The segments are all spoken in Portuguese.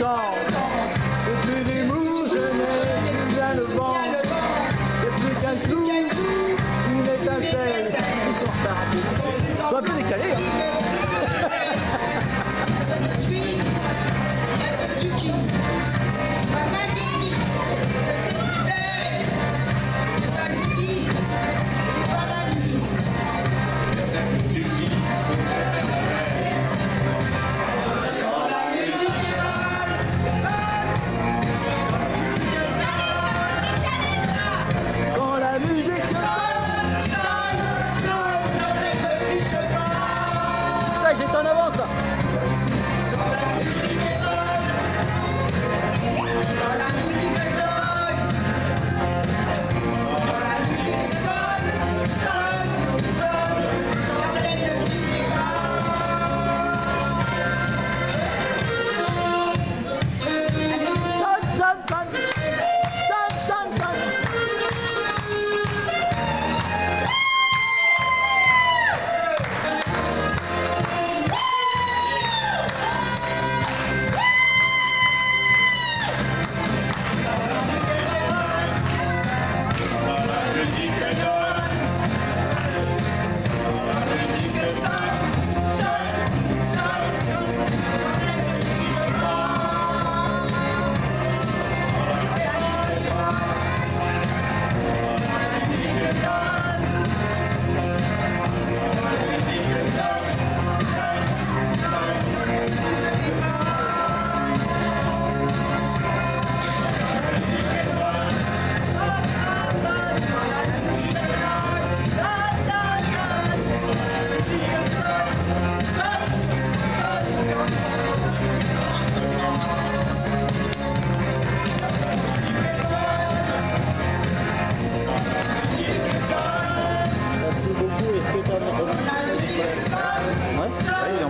Go.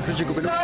plus du gouvernement.